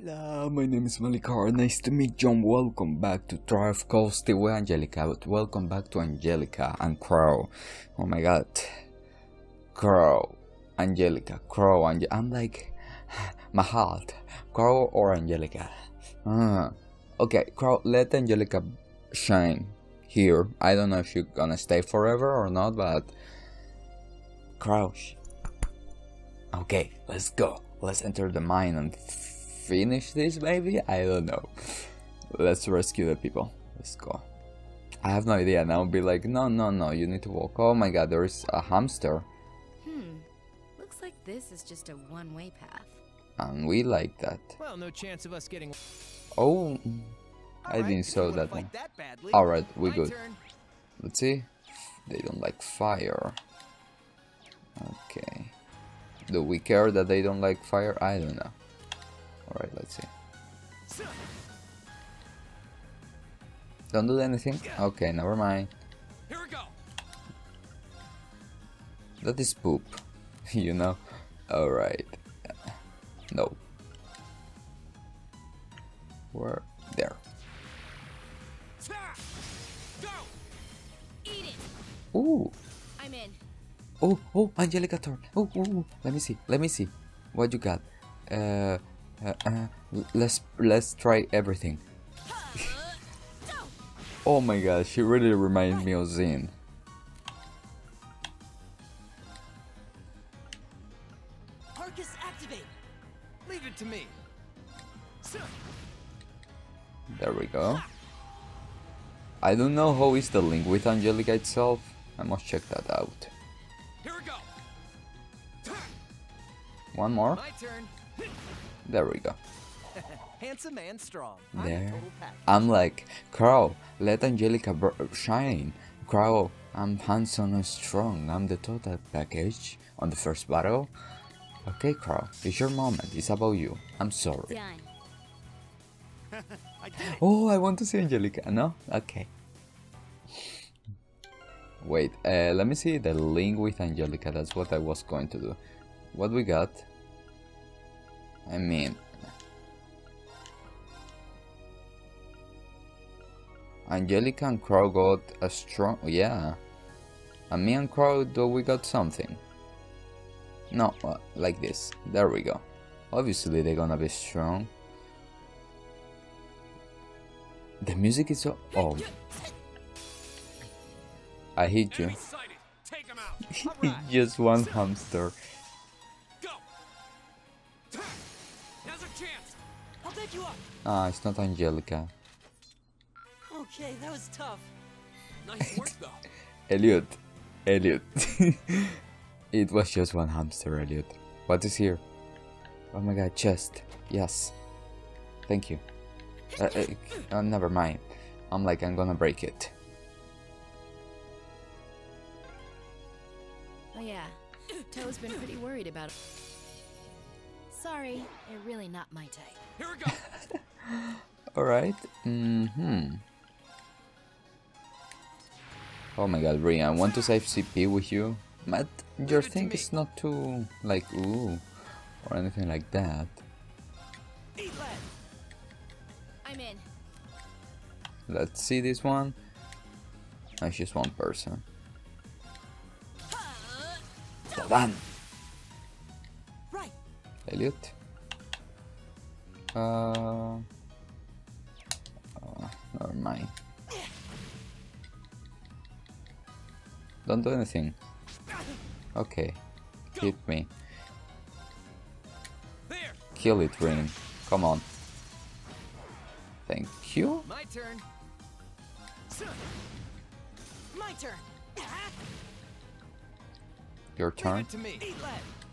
Hello, my name is Malik Card. Nice to meet you welcome back to Triumph Coast with Angelica. But welcome back to Angelica and Crow. Oh my god. Crow. Angelica. Crow. I'm like, my heart. Crow or Angelica? Uh, okay, Crow, let Angelica shine here. I don't know if she's gonna stay forever or not, but. Crow. Okay, let's go. Let's enter the mine and finish this maybe? I don't know. Let's rescue the people. Let's go. I have no idea. Now I'll be like, no, no, no, you need to walk. Oh my god, there is a hamster. Hmm. Looks like this is just a one-way path. And we like that. Well, no chance of us getting. Oh, I Alright, didn't if saw that one. that badly, Alright, we my good. turn. Let's see. They don't like fire. Okay. Do we care that they don't like fire? I don't know. Alright, let's see. Don't do anything? Okay, never mind. Here we go. That is poop. you know? Alright. No. Where? There. Go. Eat it! Ooh. I'm in. Oh, oh, Angelica turn. Oh, oh, oh, let me see. Let me see. What you got? Uh, uh, uh let's let's try everything. oh my god, she really reminds me of Zin. Arcus activate. Leave it to me. There we go. I don't know how is the link with Angelica itself. I must check that out. Here we go. One more. My turn. There we go. Handsome and strong. I'm There. I'm like, Crow, let Angelica shine. Crow, I'm handsome and strong. I'm the total package on the first battle. Okay, Crow, it's your moment. It's about you. I'm sorry. Done. I did it. Oh, I want to see Angelica. No? Okay. Wait, uh, let me see the link with Angelica. That's what I was going to do. What we got? I mean, Angelica and Crow got a strong. Yeah. And me and Crow, though, we got something. No, uh, like this. There we go. Obviously, they're gonna be strong. The music is so. Oh. I hit you. Enemy sighted. Take him out. All right. Just one hamster. Ah, it's not Angelica. Okay, that was tough. Nice work though. Elliot. Elliot. it was just one hamster, Elliot. What is here? Oh my god, chest. Yes. Thank you. Uh, uh, uh, never mind. I'm like, I'm gonna break it. Oh yeah. Toe's been pretty worried about it. Sorry, you're really not my type. Here we go. Alright. Mm hmm. Oh my god, Ria, I want to save CP with you. But your thing is not too, like, ooh, or anything like that. I'm in. Let's see this one. It's just one person. Done. Right. Elliot. Uh, oh, never mind. Don't do anything. Okay. Hit me. There. Kill it, Ring. Come on. Thank you. My turn. My turn. Your turn. to me.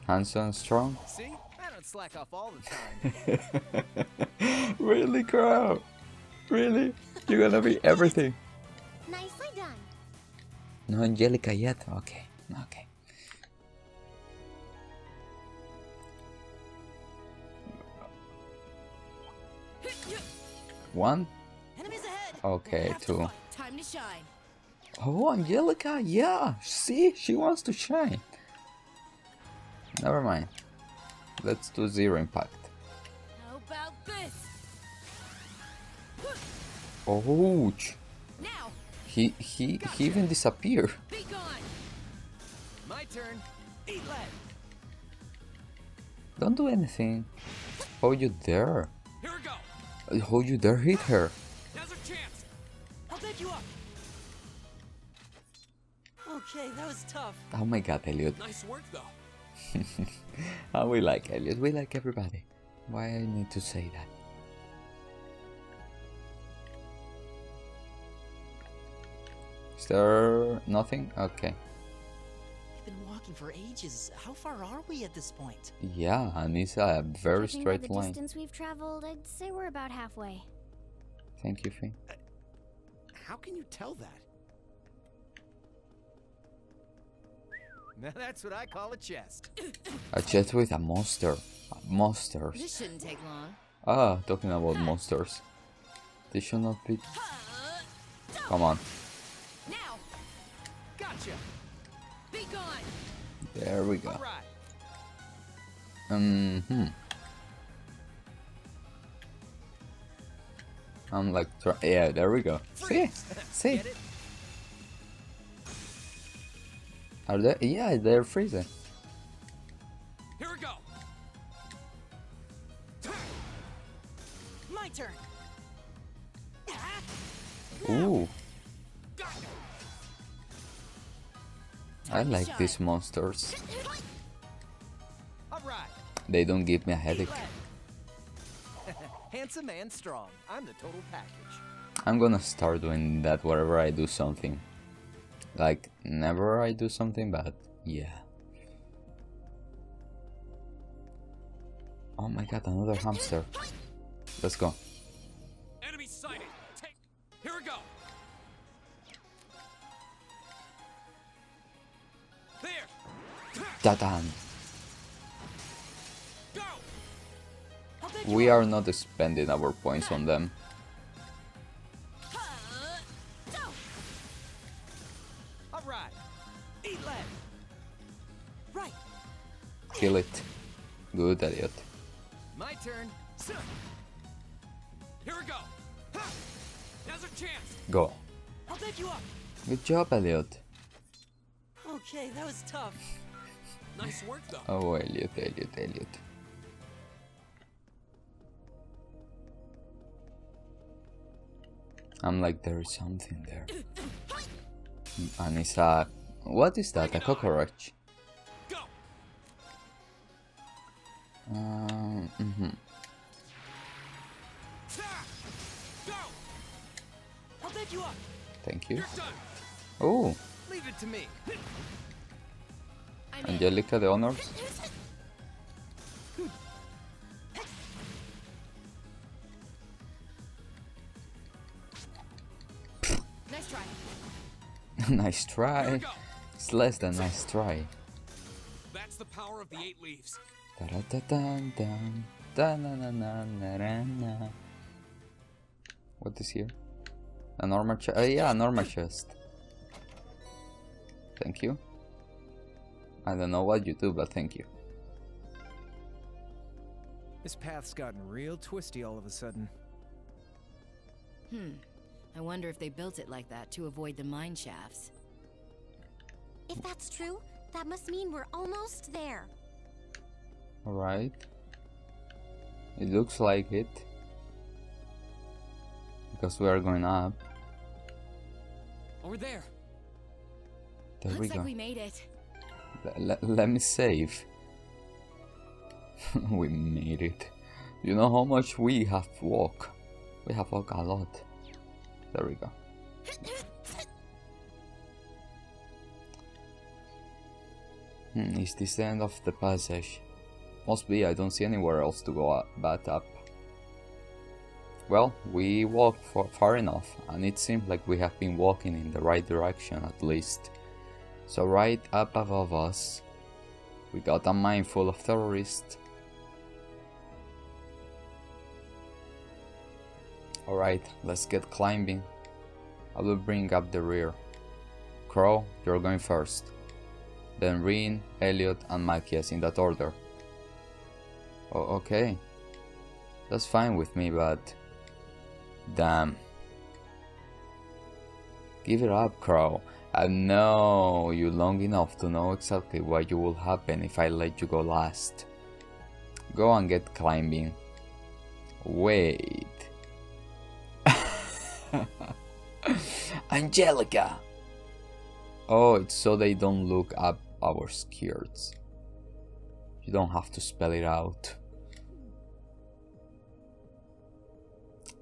Handsome and strong. See? I don't slack off all the time. really, Crow? Really? You're gonna be everything. Nicely done. No Angelica yet? Okay, okay. One? Enemies ahead. Okay, Have two. Time to shine. Oh, Angelica, yeah. See, she wants to shine. Never mind. Let's do zero impact. How about This! Ouch! Now! He he he even disappeared. Be gone! My turn. Eat lead. Don't do anything. How you dare? Here we go. How you dare hit her? Now's our chance. I'll pick you up. Okay, that was tough. Oh my god, Elliot. Nice work, though. Oh, we like Elliot. We like everybody. Why I need to say that? Is there nothing? Okay. We've been walking for ages. How far are we at this point? Yeah, and it's a very Judging by straight the line. distance we've traveled, I'd say we're about halfway. Thank you, Finn. Uh, how can you tell that? Now that's what I call a chest. A chest with a monster. Monsters. This shouldn't take long. Ah, talking about monsters. They should not be. Come on. Now! Gotcha. Be gone! There we go. All right. Um, hmm. I'm like, try- yeah, there we go. See, Freeze. see. Get Are they? Yeah, they're freezing. Here we go. My turn. Ooh, I like these monsters. They don't give me a headache. Handsome and strong. I'm the total package. I'm gonna start doing that wherever I do something. Like, never I do something, but yeah. Oh my god, another hamster. Let's go. Enemy sighted. Take. Here we go. There. Datan! Go. I'll pick you We are not spending our points on them. Kill it. Good, Elliot. My turn. Here we go. Ha! Now's our chance. Go. I'll pick you up. Good job, Elliot. Okay, that was tough. Nice work, though. Oh, Elliot, Elliot, Elliot. I'm like, there is something there. And it's a. What is that? A cockroach? Pick you. Thank you. Oh, Leave it to me. Angelica the honors. Nice try. nice try. It's less than nice try. That's the power of the eight leaves. What is here? A normal chest. Uh, yeah, a normal chest. Thank you. I don't know what you do, but thank you. This path's gotten real twisty all of a sudden. Hmm. I wonder if they built it like that to avoid the mine shafts. If that's true, that must mean we're almost there. Alright. It looks like it. Because we are going up. Over there. There we Looks go. like we made it. L- l- let me save. we made it. You know how much we have walked? We have walked a lot. There we go. Hmm, is this the end of the passage? Must be, I don't see anywhere else to go back up. Well, we walked far enough, and it seems like we have been walking in the right direction at least. So right up above us, we got a mine full of terrorists. Alright, let's get climbing. I will bring up the rear. Crow, you're going first. Then Rean, Elliot, and Machias in that order. Oh, okay. That's fine with me, but damn. Give it up, Crow. I know you long enough to know exactly what you will happen if I let you go last. Go and get climbing. Wait. Angelica! Oh, it's so they don't look up our skirts. You don't have to spell it out.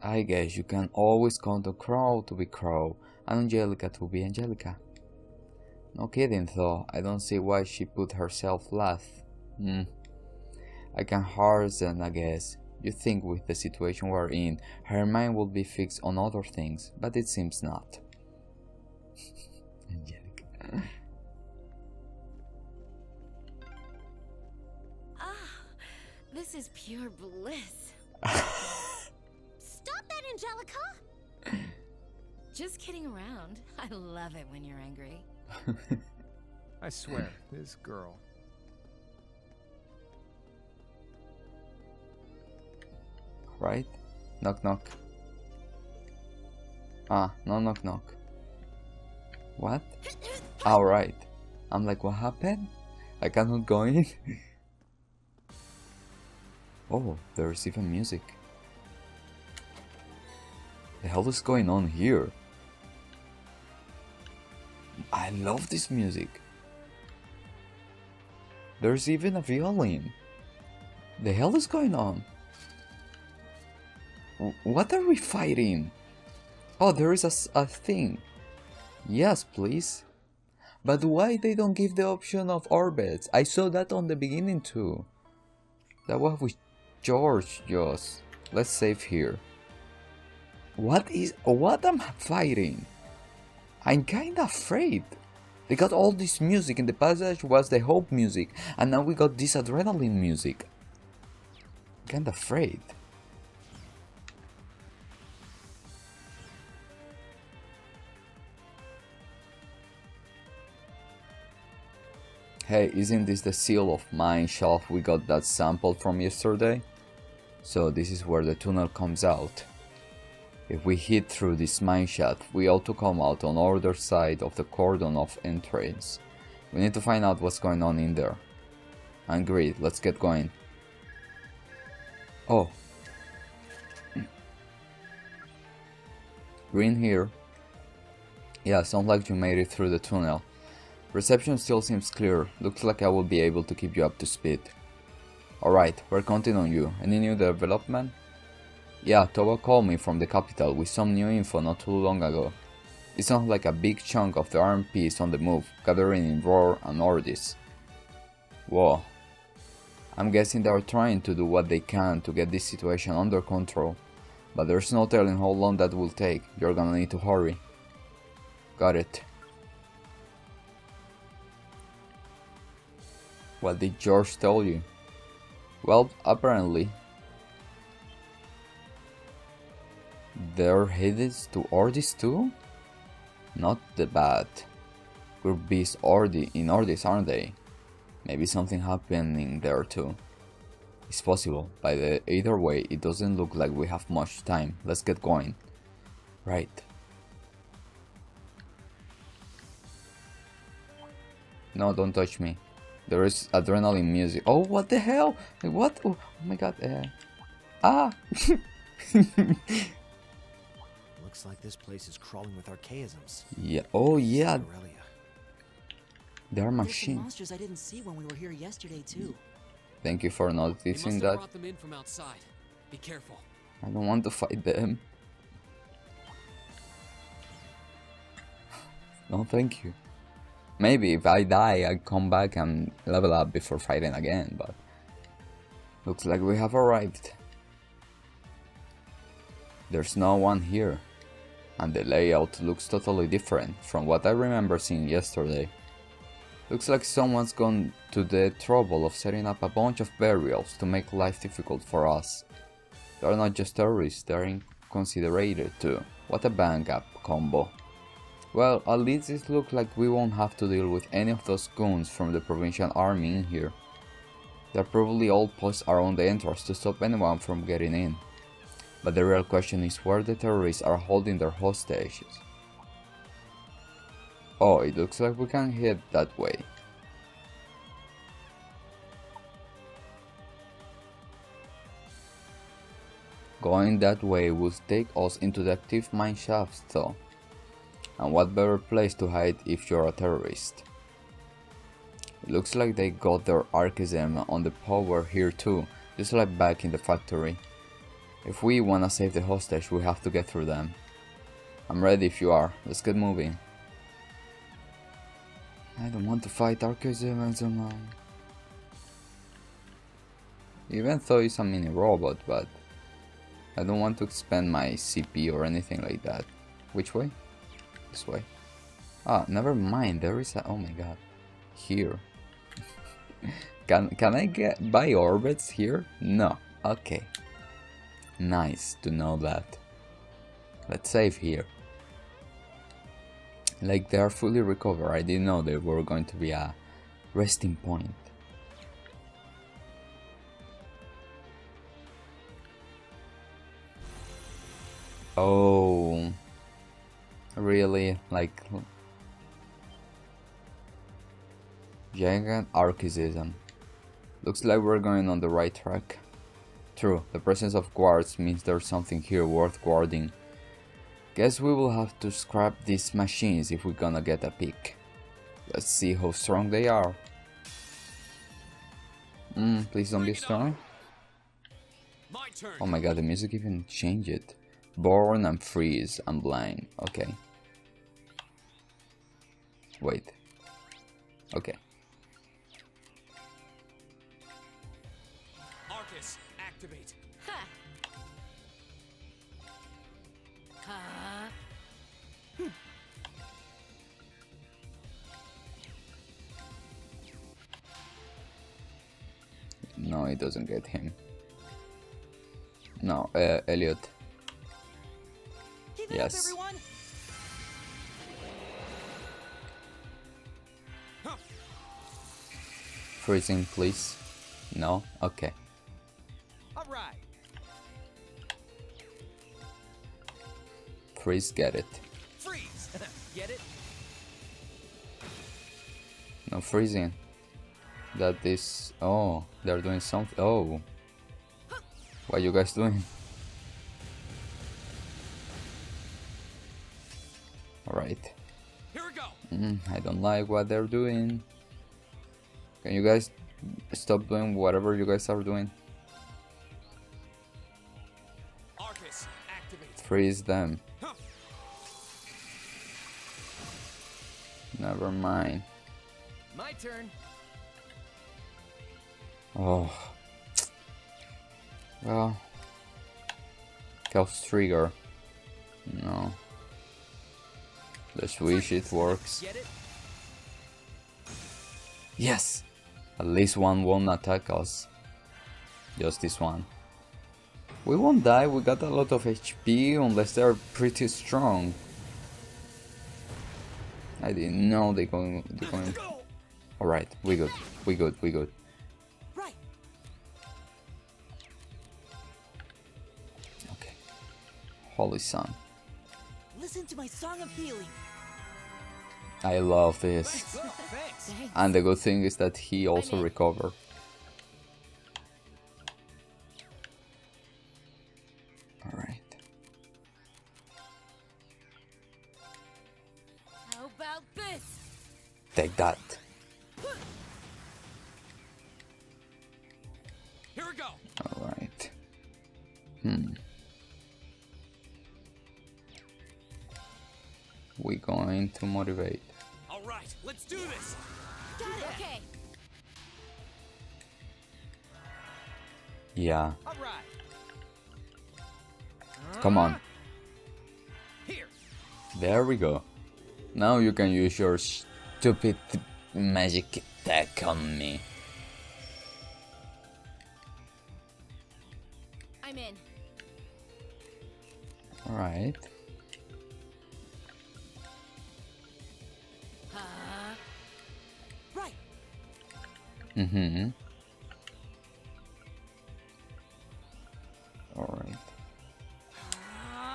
I guess you can always count on Crow to be Crow and Angelica to be Angelica. No kidding though, I don't see why she put herself last. Hmm. I can hasten, I guess. You think with the situation we're in, her mind would be fixed on other things, but it seems not. Angelica. Ah, this is pure bliss. Stop that, Angelica! Just kidding around. I love it when you're angry. I swear, this girl. right? Knock knock. Ah, no knock knock. What? Alright. I'm like, what happened? I cannot go in? oh, there's even music. Hell is going on here? I love this music. There's even a violin. The hell is going on? What are we fighting? Oh, there is a, a thing. Yes, please. But why they don't give the option of orbits? I saw that on the beginning too. That was with George just. Let's save here. What is what I'm fighting? I'm kinda afraid. They got all this music in the passage was the hope music and now we got this adrenaline music. Kinda afraid. Hey, isn't this the seal of mine shelf we got that sample from yesterday? So this is where the tunnel comes out. If we hit through this mine shaft, we ought to come out on other side of the cordon of entrance. We need to find out what's going on in there. Agreed, let's get going. Oh. Green here. Yeah, sounds like you made it through the tunnel. Reception still seems clear, looks like I will be able to keep you up to speed. Alright, we're counting on you. Any new development? Yeah, Towa called me from the capital with some new info not too long ago. It sounds like a big chunk of the RMP is on the move, gathering in Roer and Ordis. Whoa. I'm guessing they are trying to do what they can to get this situation under control, but there's no telling how long that will take, you're gonna need to hurry. Got it. What did George tell you? Well, apparently. They're headed to Ordis too? Not the bad. Group B's Ordi in Ordis, aren't they? Maybe something happening there too. It's possible, but the, either way, it doesn't look like we have much time. Let's get going. Right. No, don't touch me. There is adrenaline music. Oh, what the hell? What? Oh, oh my god. Uh, ah! Looks like this place is crawling with archaisms. yeah. Oh, yeah. Aurelia. There are There's machines. monsters I didn't see when we were here yesterday too. Thank you for They must noticing have that. brought them in from outside. Be careful. I don't want to fight them. No, thank you. Maybe if I die, I come back and level up before fighting again, but looks like we have arrived. There's no one here, and the layout looks totally different from what I remember seeing yesterday. Looks like someone's gone to the trouble of setting up a bunch of burials to make life difficult for us. They're not just terrorists, they're inconsiderate too. What a bang up combo. Well, at least it looks like we won't have to deal with any of those goons from the provincial army in here. They're probably all posted around the entrance to stop anyone from getting in. But the real question is where the terrorists are holding their hostages. Oh, it looks like we can head that way. Going that way would take us into the active mine shafts though. And what better place to hide if you're a terrorist. It looks like they got their Archaism on the power here too, just like back in the factory. If we wanna save the hostage, we have to get through them. I'm ready if you are, let's get moving. I don't want to fight Archaism Even though he's a mini robot, but I don't want to expend my CP or anything like that. Which way? This way. Ah, never mind, there is a- oh my god. Here. can, can I get buy orbits here? No. Okay. Nice to know that. Let's save here. Like they are fully recovered, I didn't know they were going to be a resting point. Oh, really? Like giant archaism. Looks like we're going on the right track. True, the presence of guards means there's something here worth guarding. Guess we will have to scrap these machines if we're gonna get a peek. Let's see how strong they are. Mm, please don't be strong. Oh my god, the music even changed. It. Born and freeze and blind. Okay. Wait. Okay. No, it doesn't get him. No, uh, Elliot. Yes. up, everyone! Freezing, please. No? Okay. All right. Freeze, get it. Freeze! Get it? No freezing. That is. Oh, they're doing something. Oh. What you guys doing? Alright. Here we go. Mm, I don't like what they're doing. Can you guys stop doing whatever you guys are doing? Arcus. Freeze them. Never mind. My turn. Oh. Well. Chaos Trigger. No. Let's wish it works. Yes! At least one won't attack us. Just this one. We won't die, we got a lot of HP unless they're pretty strong. I didn't know they going they going Alright, we good. We good, we good. Holy sun. Listen to my song of healing. I love this. Thanks. Thanks. And the good thing is that he also recovered. Alright. How about this? Take that. Yeah, come on. There we go. Now you can use your stupid magic attack on me. I'm in. Alright. Huh? Right. Mm-hmm.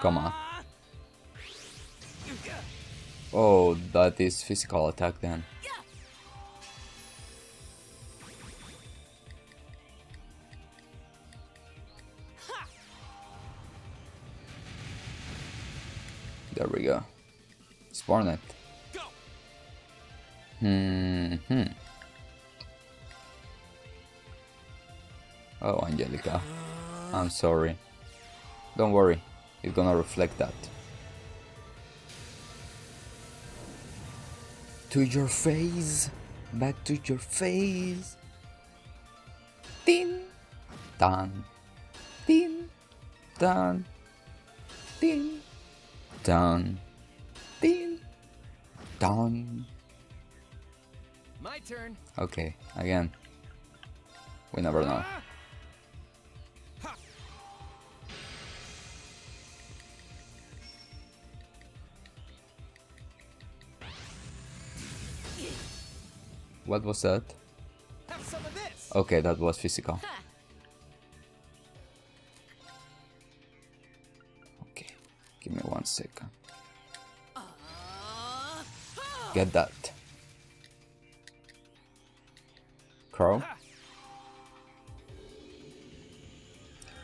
Come on. Oh, that is physical attack then. There we go. Spawn it. Hmm. hmm. Oh, Angelica. I'm sorry. Don't worry. It's gonna reflect that. To your face. Back to your face. Tin. Tan. Tin. Tan. Tin. Tan. Tin. Tan. My turn. Okay, again. We never know. Ah! What was that? Have some of this. Okay, that was physical. Okay, give me one second. Uh-huh. Get that. Crow?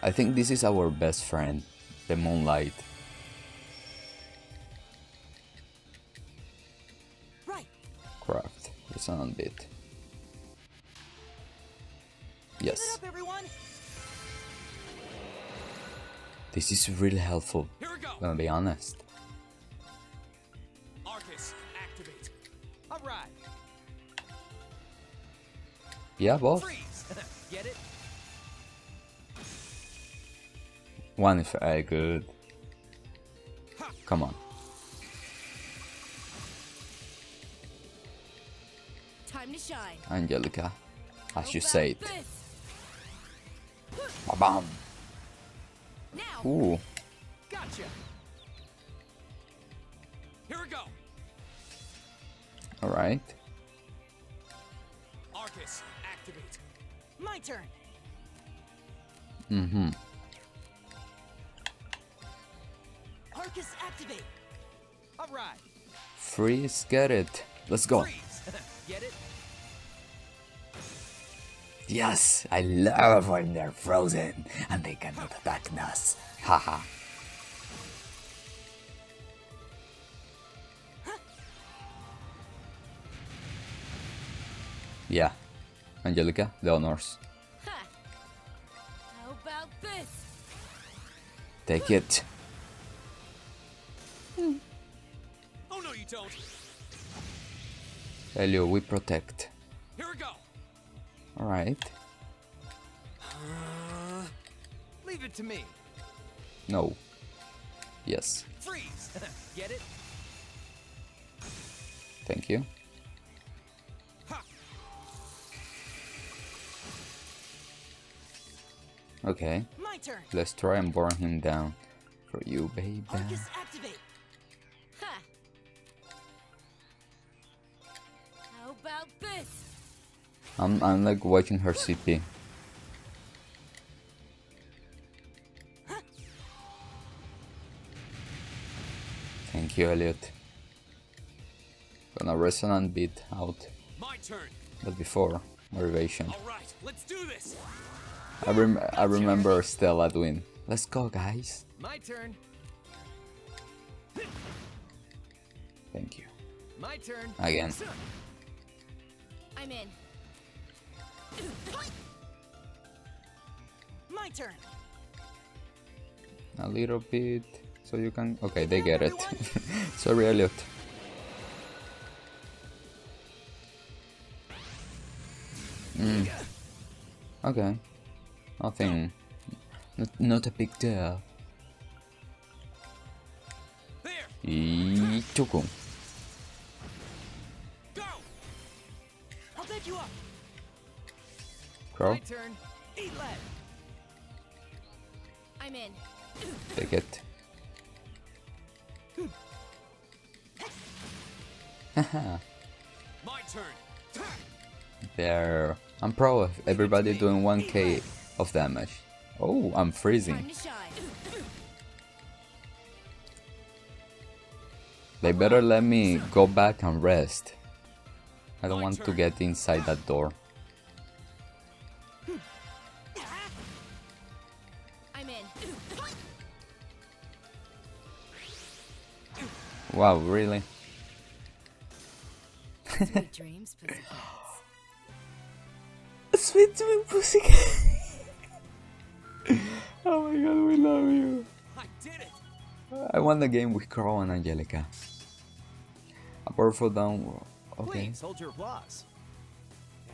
I think this is our best friend, the moonlight. Resonant bit. Yes, this is really helpful. Here we go. Gonna be honest. Arcus, activate. All right. Yeah, boss. Get it? One if I good. Come on. Angelica, as you How said. about this? Bam! Ooh, Gotcha. Here we go. alright. Arcus, activate. My turn. Mm-hmm. Arcus, activate. All right. Freeze, get it. Let's go. Freeze. Get it? Yes, I love when they're frozen and they cannot attack us. Haha. yeah, Angelica, the honors. How about this? Take it. Oh no, you don't. Helio, we protect. Here we. Alright. Uh, leave it to me. No. Yes. Freeze. Get it? Thank you. Ha! Okay. My turn. Let's try and burn him down. For you, baby. Arcus, activate. Ha. How about this? I'm, I'm like watching her CP. Thank you, Elliot. Gonna resonant beat out, My turn. but before motivation. All right, let's do this. I rem I remember Stella doing. Let's go, guys. My turn. Thank you My turn. again. I'm in. My turn. A little bit, so you can. Okay, they get it. Sorry, Elliot. Mm. Okay. Nothing. Not, not a big deal. There. Ichuku. Crow, My turn. Eat lead. I'm in. take it. My turn. there. I'm proud of everybody doing 1k of damage. Oh, I'm freezing. They better let me go back and rest. I don't want to get inside that door. Wow, really? Sweet dreams, pussycats. Sweet sweet pussycat. oh my god, we love you. I did it! I won the game with Crow and Angelica. A powerful down. Okay. Please hold your applause.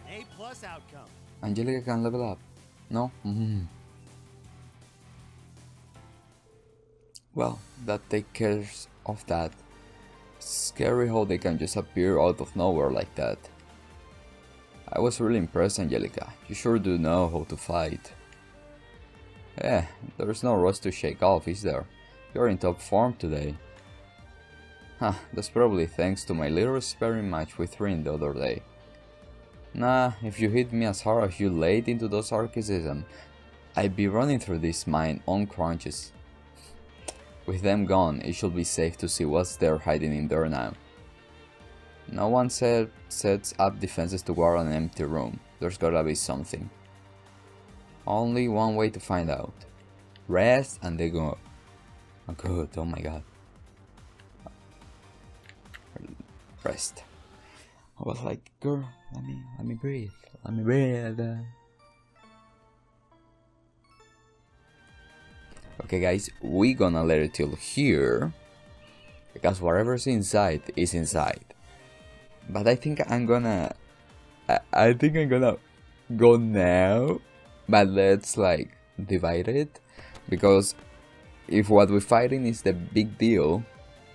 An A plus outcome. Angelica can level up. No? Mhm. Well, that takes care of that. Scary how they can just appear out of nowhere like that. I was really impressed, Angelica. You sure do know how to fight. Eh, there's no rust to shake off, is there? You're in top form today. Huh, that's probably thanks to my little sparring match with Rean the other day. Nah, if you hit me as hard as you laid into those archaism, I'd be running through this mine on crunches. With them gone, it should be safe to see what's there hiding in there now. No one said sets up defenses to guard an empty room. There's gotta be something. Only one way to find out. Rest and they go. Oh, good, oh my god. Rest. I was like, girl, let me let me breathe. Let me breathe. Okay guys, we gonna let it till here. Because whatever's inside is inside. But I think I'm gonna I, I think I'm gonna go now. But let's like divide it. Because if what we're fighting is the big deal,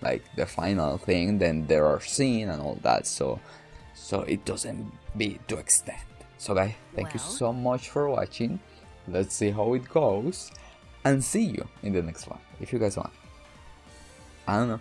like the final thing, then there are scene and all that. So so it doesn't be to extend. So guys, thank you so much for watching. Let's see how it goes. And see you in the next one. If you guys want. I don't know.